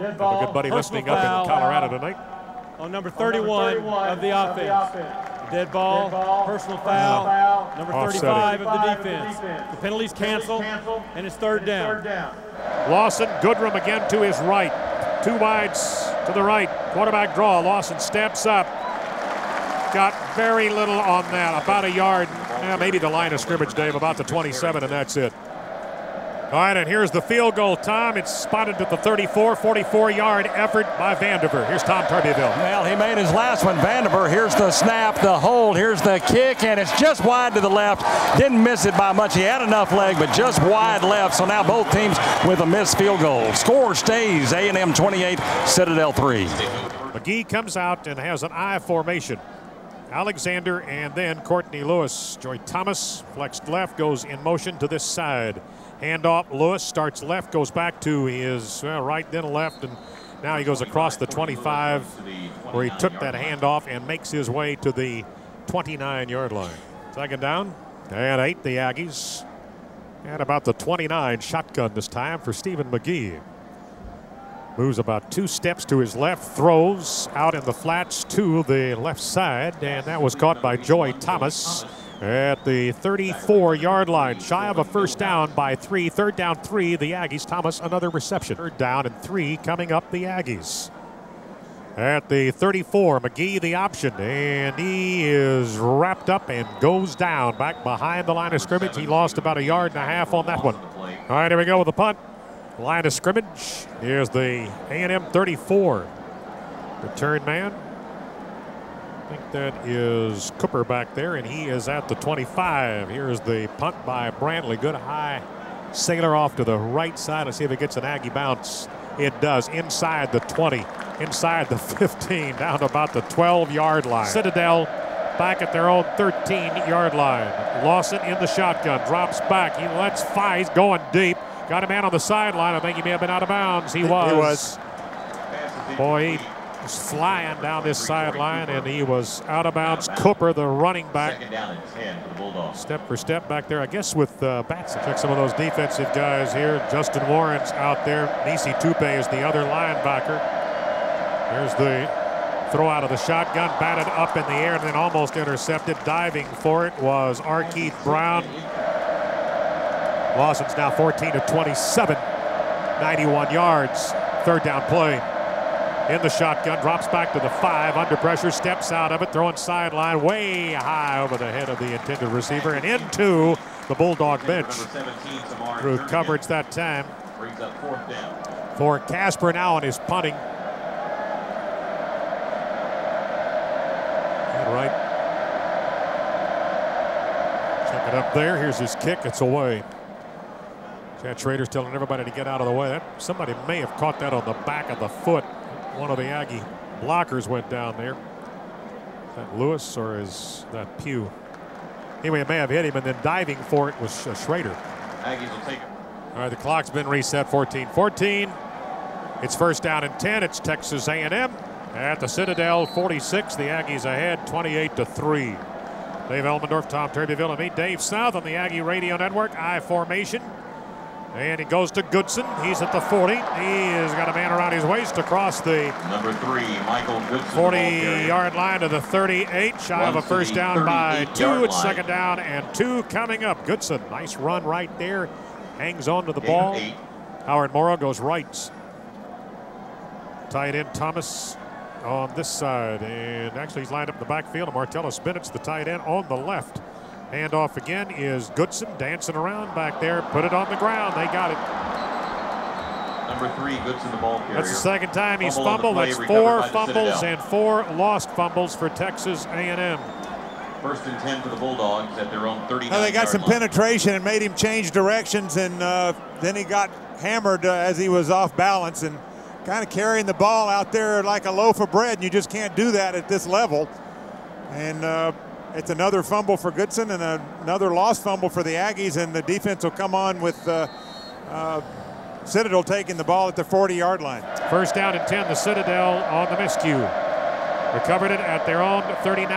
Have a good buddy listening up in Colorado tonight. On number 31 of the offense. Dead ball, personal foul, number 35 of the defense. The penalties cancel, and it's third down. Lawson, Goodrum again to his right. Two wides to the right. Quarterback draw. Lawson steps up. Got very little on that, about a yard. Yeah, maybe the line of scrimmage, Dave, about the 27, and that's it. All right, and here's the field goal time. It's spotted at the 34, 44 yard effort by Vandiver. Here's Tom Tuberville. Well, he made his last one, Vandiver. Here's the snap, the hold, here's the kick, and it's just wide to the left. Didn't miss it by much. He had enough leg, but just wide left. So now both teams with a missed field goal. Score stays A&M 28, Citadel 3. McGee comes out and has an I formation. Alexander and then Courtney Lewis. Joy Thomas flexed left, goes in motion to this side. Handoff. Lewis starts left, goes back to his well, right, then left, and now he goes across the 25 where he took that handoff and makes his way to the 29 yard line. Second down and eight, the Aggies. At about the 29 shotgun this time for Stephen McGee. Moves about two steps to his left, throws out in the flats to the left side, and that was caught by Joy Thomas at the 34 yard line. Shy of a first down by three. Third down, three. The Aggies. Thomas, another reception. Third down and three coming up the Aggies. At the 34, McGee the option, and he is wrapped up and goes down back behind the line of scrimmage. He lost about a yard and a half on that one. All right, here we go with the punt. Line of scrimmage. Here's the A&M 34. Return man I think that is Cooper back there, and he is at the 25. Here's the punt by Brantley. Good high sailor off to the right side. Let's see if it gets an Aggie bounce. It does. Inside the 20, inside the 15, down about the 12 yard line. Citadel back at their own 13 yard line. Lawson in the shotgun, drops back. He lets fly. He's going deep. Got a man on the sideline. I think he may have been out of bounds. He was. He was. Boy, he was flying down this sideline, and he was out of bounds. Cooper, the running back, step for step back there. I guess with uh, Batson. Check some of those defensive guys here. Justin Warren's out there. Misi Tupe is the other linebacker. There's the throw out of the shotgun, batted up in the air, and then almost intercepted. Diving for it was Arkeith Brown. Lawson's now 14 to 27, 91 yards. Third down play in the shotgun, drops back to the five, under pressure, steps out of it, throwing sideline way high over the head of the intended receiver and into the Bulldog bench. Through coverage that time. For Casper now on his punting. All right. Check it up there. Here's his kick. It's away. Chad Schrader's telling everybody to get out of the way. That, somebody may have caught that on the back of the foot. One of the Aggie blockers went down there. Is that Lewis or is that Pew? Anyway, it may have hit him, and then diving for it was uh, Schrader. Aggies will take it. All right, the clock's been reset. 14-14. It's first down and 10. It's Texas A&M at the Citadel. 46. The Aggies ahead, 28 to three. Dave Elmendorf, Tom Tuberville, and me, Dave South on the Aggie Radio Network. I formation. And he goes to Goodson. He's at the 40. He has got a man around his waist across the Number three, Michael Goodson. 40 yard line to the 38. Shy of a first down by two. It's line. second down and two coming up. Goodson, nice run right there. Hangs on to the of ball. eight. Howard Morrow goes right. Tight end Thomas on this side. And actually, he's lined up in the backfield. And Martellus Bennett's the tight end on the left. Handoff again is Goodson dancing around back there. Put it on the ground. They got it. Number three, Goodson, the ball carrier. That's the second time he's Fumble fumbled. play, That's four fumbles Citadel. and four lost fumbles for Texas A&M. First and 10 for the Bulldogs at their own 39 Well, they got some line. penetration and made him change directions, and uh, then he got hammered uh, as he was off balance and kind of carrying the ball out there like a loaf of bread, and you just can't do that at this level. And uh, it's another fumble for Goodson and a- another lost fumble for the Aggies, and the defense will come on with uh, uh, Citadel taking the ball at the 40-yard line. First down and 10, the Citadel on the miscue. Recovered it at their own 39.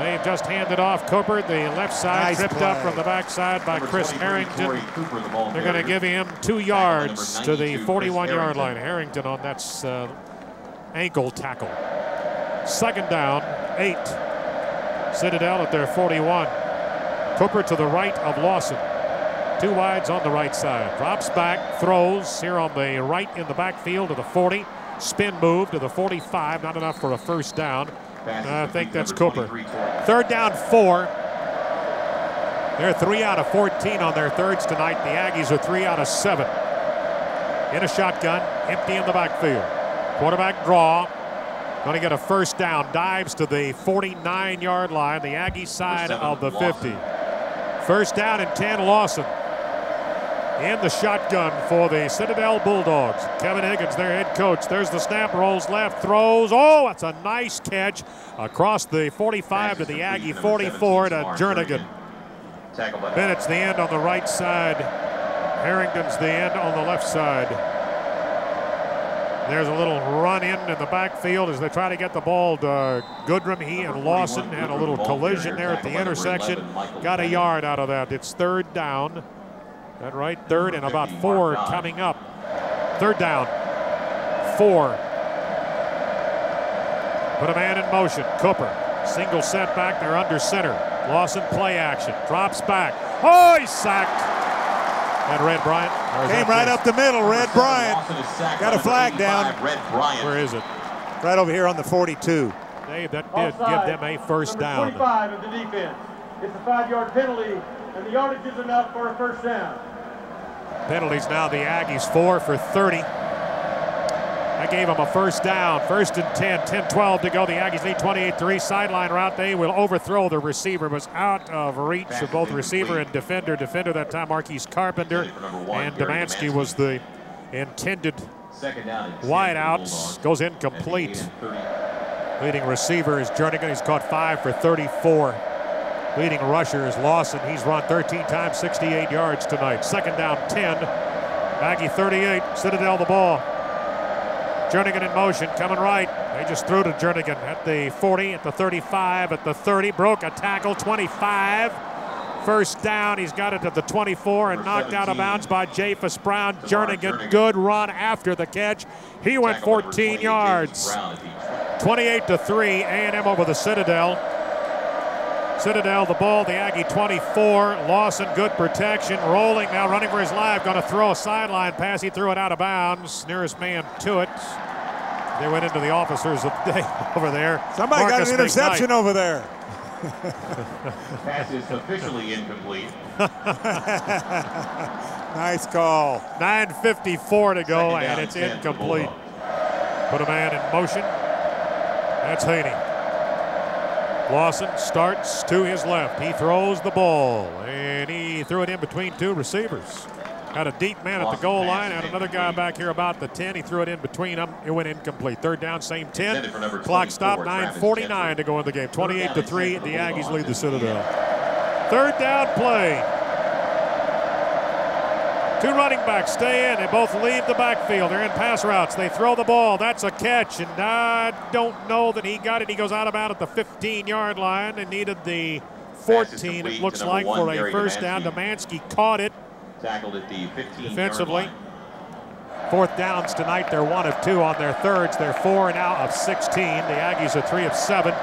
They've just handed off Cooper, the left side, Nice tripped up from the backside by Number Chris Harrington. Corey Cooper, the ball They're going to give him two yards to the 92, Chris 41 yard Harrington. line. Harrington on that uh, ankle tackle. Second down, eight. Citadel at their 41. Cooper to the right of Lawson. Two wides on the right side. Drops back, throws here on the right in the backfield to the 40. Spin move to the 45. Not enough for a first down. I think that's Cooper. Third down, four. They're three out of 14 on their thirds tonight. The Aggies are three out of seven. In a shotgun, empty in the backfield. Quarterback draw. Going to get a first down. Dives to the 49 yard line, the Aggie side seven, of the Lawson. 50. First down and 10, Lawson. In the shotgun for the Citadel Bulldogs. Kevin Higgins, their head coach. There's the snap, rolls left, throws. Oh, that's a nice catch across the 45 to the Aggie 44 to 17, Mark Jernigan. Bennett's the end on the right side. Harrington's the end on the left side. There's a little run in in the backfield as they try to get the ball to Goodrum. He and Lawson had a little collision there at the intersection. Got a yard out of that. It's third down. That right? Third and about four coming up. Third down. Four. Put a man in motion. Cooper. Single setback. They're under center. Lawson play action. Drops back. Oh, he's sacked. That Red Bryant? Came right this? up the middle, Red Bryant. Lawson is sacked Got a flag down. Red Bryant. Where is it? Right over here on the 42. Dave, that did give them a first Number down. 25 of the defense. It's a five-yard penalty, and the yardage is enough for a first down. Penalties now, the Aggies four for 30. That gave them a first down. First and 10, 10 12 to go. The Aggies lead 28 3. Sideline route. They will overthrow the receiver. Was out of reach of both receiver and defender. Defender that time, Marquise Carpenter. One, And Demansky was the intended Second down. and 10 wide out. Goes incomplete. eight and 30. Leading receiver is Jernigan. He's caught five for 34. Leading rusher is Lawson. He's run 13 times, 68 yards tonight. Second down, 10. Aggie 38. Citadel the ball. Jernigan in motion, coming right. They just threw to Jernigan at the 40, at the 35, at the 30. Broke a tackle, 25. First down, he's got it at the 24 and Number knocked out of bounds by Jafus Brown. Jernigan, Jernigan. good run after the catch. He went number 14 yards. Jason Brown at the 28 to 3, A&M over the Citadel. Citadel the ball, the Aggie 24. Lawson, good protection, rolling now, running for his life, going to throw a sideline pass. He threw it out of bounds. Nearest man to it. They went into the officers of the day over there. Somebody Marcus got an interception McKnight. over there. Pass is officially incomplete. Nice call. 9.54 to go, down and it's 10 for the incomplete. Put a man in motion. That's Haney. Lawson starts to his left. He throws the ball, and he threw it in between two receivers. Got a deep man at the goal line, and another guy back here about the 10. He threw it in between them. It went incomplete. Third down, same 10. Intended for number Clock stop, 9.49 to go in the game. 28 to 3. The the Aggies lead the Citadel. Third down play. Two running backs stay in. They both leave the backfield. They're in pass routes. They throw the ball. That's a catch. And I don't know that he got it. He goes out of bounds at the 15 yard line and needed the 14, it looks like, one, for a first down. Demansky. Demansky caught it Tackled at the 15 defensively. Fourth downs tonight. They're one of two on their thirds. They're four now of 16. The Aggies are three of seven.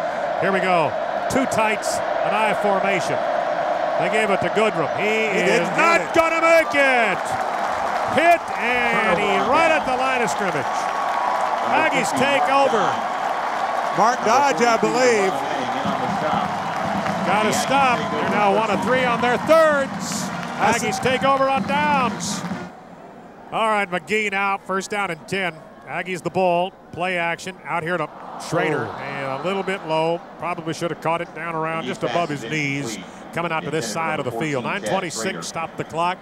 Here we go. Two tights, an I formation. They gave it to Goodrum. He, He is didn't it. going to make it. Hit, and he right at the line of scrimmage. Aggies 50, take Mark over. Dodge. Mark Dodge, I believe. Ron Lang in on the stop. Got to stop. They're now one of three on their thirds. Aggies take over on downs. All right, McGee now, first down and 10. Aggies the ball, play action, out here to Schrader, Oh. and a little bit low. Probably should have caught it down around just above his knees. Coming out to this side of the field. 926, Schrader. stop the clock.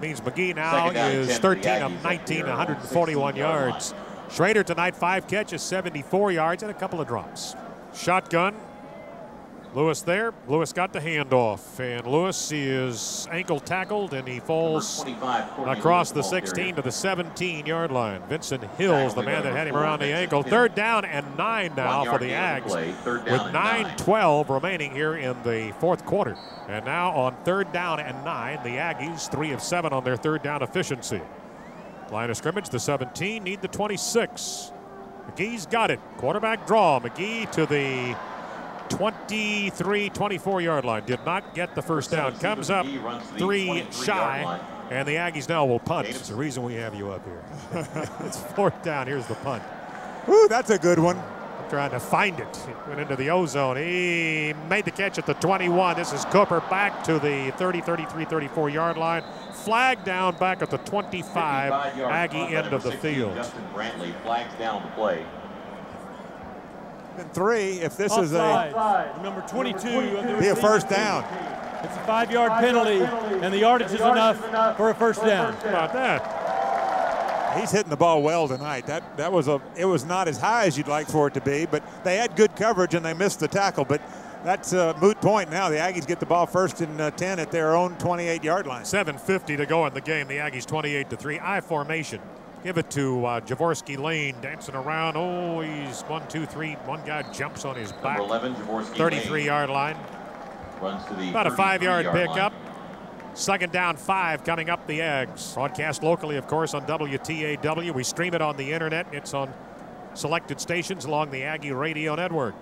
Means McGee now Second down and is 10 for the 13 of 19, 141 yards. Schrader tonight, five catches, 74 yards, and a couple of drops. Shotgun, Lewis there. Lewis got the handoff, and Lewis is ankle tackled, and he falls across the 16 to the 17 yard line. Vincent Hills, the man that had him around the ankle. Third down and nine now for the Ags play, third down with and 9 nine. 12 remaining here in the fourth quarter. And now on third down and nine, the Aggies, three of seven on their third down efficiency. Line of scrimmage, the 17, need the 26. McGee's got it. Quarterback draw. McGee to the 23, 24 yard line. Did not get the first down. Comes up McGee runs to the three shy. And the Aggies now will punt. Gain It's the reason we have you up here. it's fourth down. Here's the punt. Ooh, that's a good one. I'm trying to find it. It went into the ozone. He made the catch at the 21. This is Cooper back to the 30, 33, 34 yard line. Flag down back at the 25 Aggie punt end of the 16, field. Justin Brantley flags down the play. And three, if this is a Number 22 of be a first down. It's a five-yard penalty, and the yardage is enough for a first down. How about that? He's hitting the ball well tonight. That that was a it was not as high as you'd like for it to be, but they had good coverage and they missed the tackle. But that's a moot point now. The Aggies get the ball first and uh, 10 at their own 28 yard line. 7.50 to go in the game. The Aggies 28 to 3. I formation. Give it to uh, Jorvorskie Lane dancing around. Oh, he's one, two, three. One guy jumps on his back. Number 11, Jorvorskie 33 Lane, yard line. runs to the About a five yard 33 pickup. Second down, five coming up the Eggs. Broadcast locally, of course, on WTAW. We stream it on the internet. It's on selected stations along the Aggie Radio Network.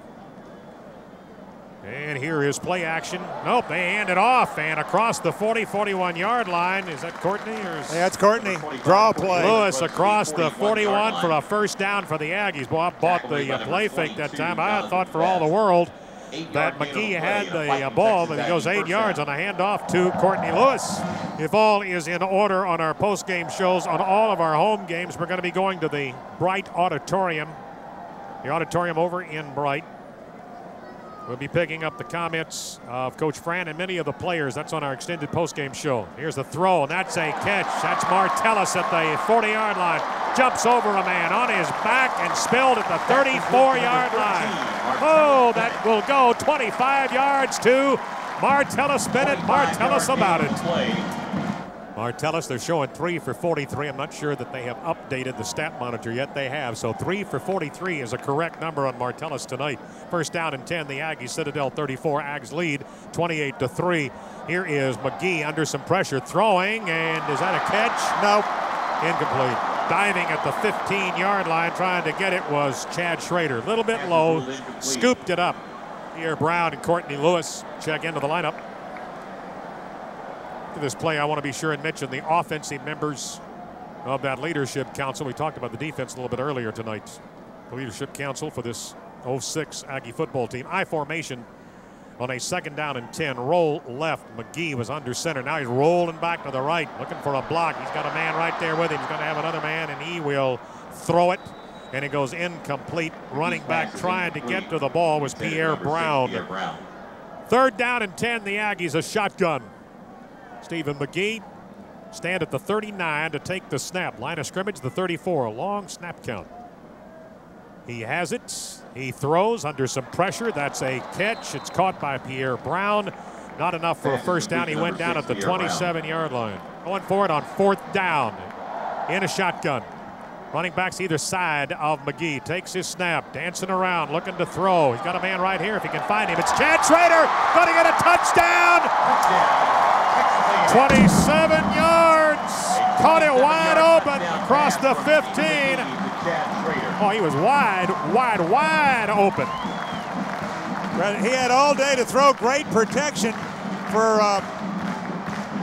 And here is play action. Nope, they hand it off and across the 40 41 yard line. Is that Courtney or is Hey, that's Courtney. Draw play. Lewis across the 41 for a first down for the Aggies? Boy, I bought the uh, play fake that time. I thought for all the world that McGee had the uh, ball, but he goes eight yards on a handoff to Courtney Lewis. If all is in order on our post-game shows, on all of our home games, we're going to be going to the Bright Auditorium, the auditorium over in Bright. We'll be picking up the comments of Coach Fran and many of the players. That's on our extended postgame show. Here's the throw, and that's a catch. That's Martellus at the 40-yard line. Jumps over a man on his back and spilled at the 34-yard line. Oh, that will go 25 yards to Martellus Bennett. Martellus about it. Martellus, they're showing three for 43. I'm not sure that they have updated the stat monitor yet. They have. So three for 43 is a correct number on Martellus tonight. First down and 10. The Aggies, Citadel 34. Ags lead 28 to 3. Here is McGee under some pressure, throwing, and is that a catch? Nope. Incomplete. Diving at the 15 yard line, trying to get it was Chad Schrader. A little bit low, scooped it up. Pierre Brown and Courtney Lewis check into the lineup. To this play, I want to be sure and mention the offensive members of that leadership council. We talked about the defense a little bit earlier tonight. The leadership council for this 06 Aggie football team. I formation on a second down and 10. Roll left. McGee was under center. Now he's rolling back to the right, looking for a block. He's got a man right there with him. He's going to have another man, and he will throw it. And it goes incomplete. Running back trying to get to the ball was Pierre Brown. Third down and 10, the Aggies a shotgun. Stephen McGee stand at the 39 to take the snap. Line of scrimmage, the 34, a long snap count. He has it. He throws under some pressure. That's a catch. It's caught by Pierre Brown. Not enough for a first down. He went down at the six, Pierre Brown. 27 yard line. Going for it on fourth down in a shotgun. Running backs either side of McGee. Takes his snap, dancing around, looking to throw. He's got a man right here if he can find him. It's Chad Schrader. Going to get a touchdown. 27 yards. Caught it wide open across the 15. Oh, he was wide, wide, wide open. He had all day to throw. Great protection for uh,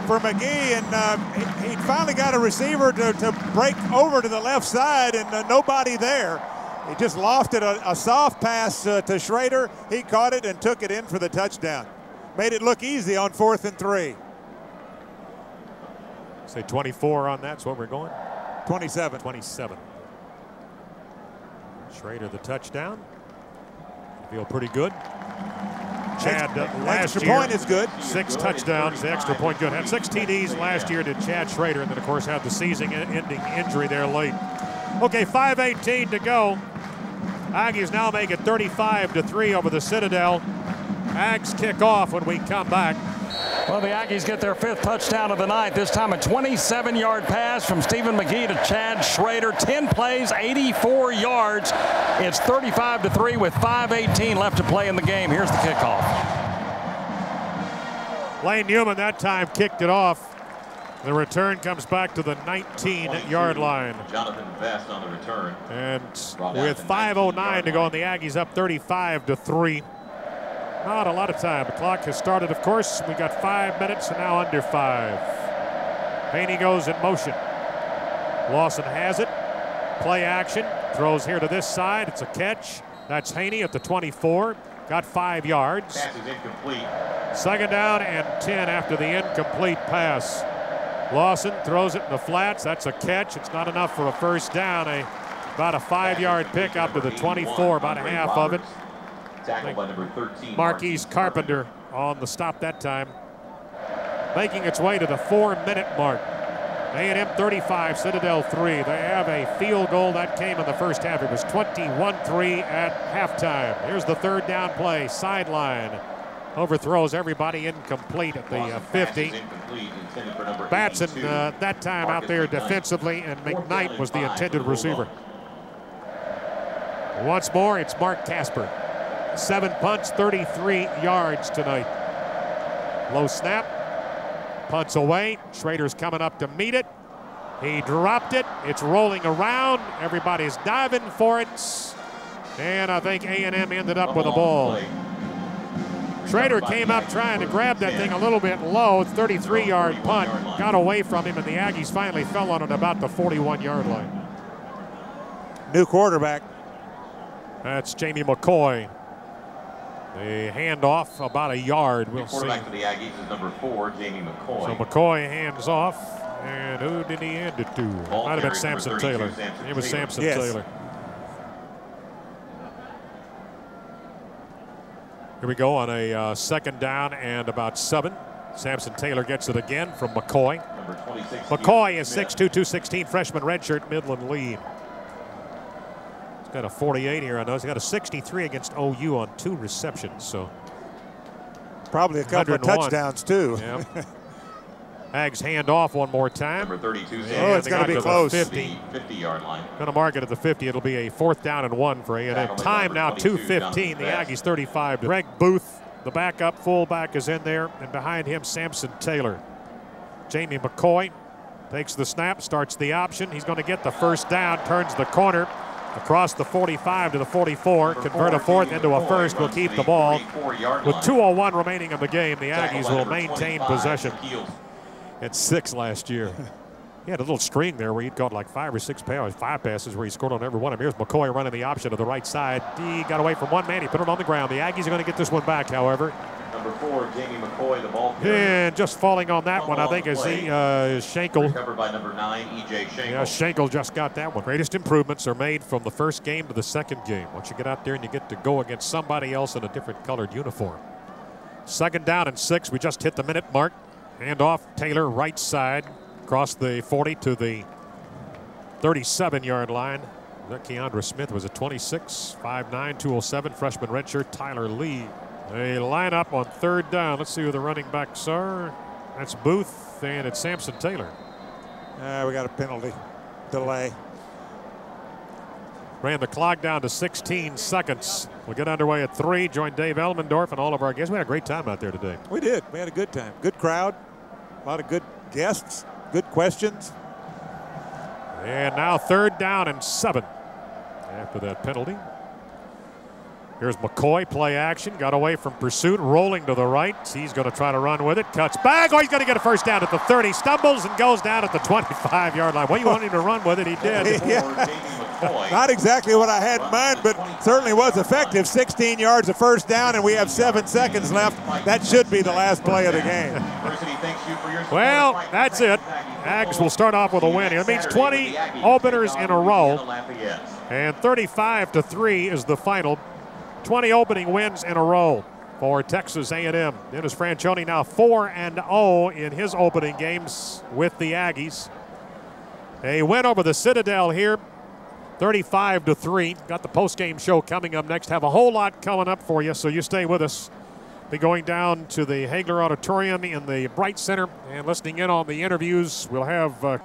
for McGee, and uh, he, finally got a receiver to, to break over to the left side, and uh, nobody there. He just lofted a, a soft pass uh, to Schrader. He caught it and took it in for the touchdown. Made it look easy on fourth and three. Say 24 on that's what we're going. 27. 27. Schrader the touchdown. Feel pretty good. Chad uh, last Extra year, point is good. six touchdowns. The extra point good. Had six TDs last year to Chad Schrader, and then of course had the season-ending injury there late. Okay, 5:18 to go. Aggies now make it 35 to three over the Citadel. Ags kick off when we come back. Well, the Aggies get their fifth touchdown of the night. This time a 27-yard pass from Stephen McGee to Chad Schrader. 10 plays, 84 yards. It's 35 to 3 with 5:18 left to play in the game. Here's the kickoff. Layne Neumann that time kicked it off. The return comes back to the 19-yard line. Jonathan Vest on the return. And Brought with 5.09 to go, and the Aggies up 35 to 3. Not a lot of time. The clock has started, of course. We got five minutes and now under five. Haney goes in motion. Lawson has it. Play action. Throws here to this side. It's a catch. That's Haney at the 24. Got five yards. Pass is incomplete. Second down and 10 after the incomplete pass. Lawson throws it in the flats. That's a catch. It's not enough for a first down. A, about a five yard pick up to the 24, about a half of it. Tackled by number 13. Marquise Carpenter on the stop that time. Making its way to the four minute mark. A&M 35, Citadel 3. They have a field goal that came in the first half. It was 21-3 at halftime. Here's the third down play, sideline. Overthrows everybody incomplete at the uh, 50. is incomplete, intended for number Batson uh, that time out there McKnight. defensively, and McKnight was the intended receiver. Once more, it's Mark Casper. Seven punts, 33 yards tonight. Low snap. Punts away. Schrader's coming up to meet it. He dropped it. It's rolling around. Everybody's diving for it. And I think A&M ended up with a ball. Schrader came up trying to grab that thing a little bit low. 33 yard punt. Got away from him, and the Aggies finally fell on it about the 41 yard line. New quarterback. That's Jamie McCoy. The handoff about a yard. The We'll see. quarterback for the Aggies is number four, Jamie McCoy. So McCoy hands off. And who did he hand it to? Ball Might have been carrier number Samson Taylor. Samson it was Taylor. Samson Yes. Taylor. Here we go on a uh, second down and about seven. Samson Taylor gets it again from McCoy. Number 26. McCoy is Smith. 6'2", 216, freshman redshirt, Midland lead. He's got a 48 here. I know he's got a 63 against OU on two receptions. So Probably a couple of touchdowns, too. yeah. Ags hand off one more time. Number 32. Yeah, Oh, it's gonna be close. 50. 50 yard line. Going to mark it at the 50. It'll be a fourth down and one for A&M. Tackle Time now 2:15. Jonathan The Aggies 35. Greg Booth, the backup fullback, is in there, and behind him Samson Taylor. Jamie McCoy takes the snap, starts the option. He's going to get the first down, turns the corner across the 45 to the 44, convert a fourth into a first. We'll keep the ball. With 2:01 remaining in the game, the Aggies will maintain possession. At six last year. He had a little string there where he'd caught like five or six passes, five passes where he scored on every one of them. Here's McCoy running the option to the right side. He got away from one man. He put it on the ground. The Aggies are going to get this one back, however. Number four, Jamie McCoy, the ball carrier. And just falling on that one, I think, is he, uh, Schenkel. Recovered by number nine, E.J. Schenkel. Yeah, Schenkel just got that one. Greatest improvements are made from the first game to the second game. Once you get out there and you get to go against somebody else in a different colored uniform. Second down and six. We just hit the minute mark. Hand off Taylor, right side, across the 40 to the 37 yard line. That Keandra Smith was a 26, 5'9, 207, freshman redshirt Tyler Lee. They line up on third down. Let's see who the running backs are. That's Booth, and it's Sampson Taylor. Uh, we got a penalty delay. Ran the clock down to 16 seconds. We'll get underway at three. Join Dave Elmendorf and all of our guests. We had a great time out there today. We did. We had a good time. Good crowd. A lot of good guests. Good questions. And now third down and seven after that penalty. Here's McCoy, play action, got away from pursuit, rolling to the right. He's going to try to run with it, cuts back. Oh, he's going to get a first down at the 30, stumbles and goes down at the 25 yard line. Well, you want him to run with it, he did. Yeah. Four, Jamie McCoy. Not exactly what I had in mind, but certainly was effective. 16 yards of first down, and we have seven seconds left. That should be the last play of the game. University thanks you for your support. Well, that's it. Ags will start off with a win. It means 20 openers in a row. And 35 to 3 is the final. 20 opening wins in a row for Texas A&M. Dennis Franchione now 4 and 0 in his opening games with the Aggies. A win over the Citadel here, 35 to 3. Got the post-game show coming up next. Have a whole lot coming up for you, so you stay with us. Be going down to the Hagler Auditorium in the Bright Center and listening in on the interviews. We'll have uh,